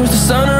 Trust the sunrise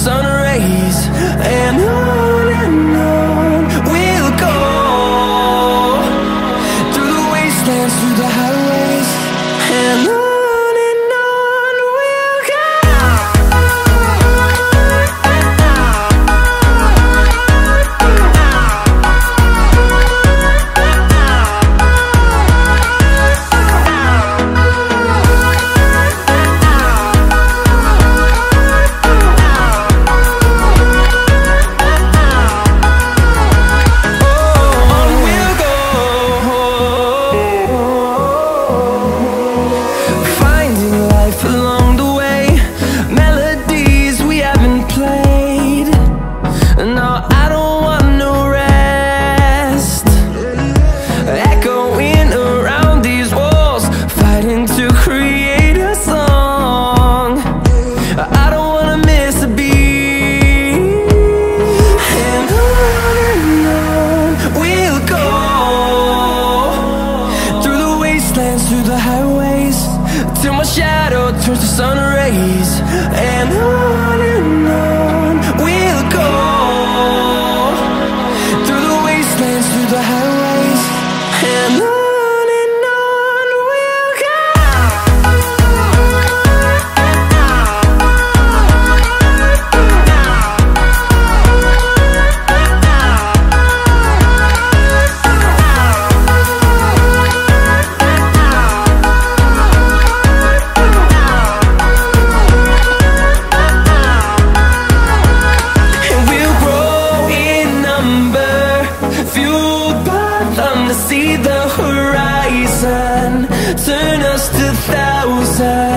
sunrise see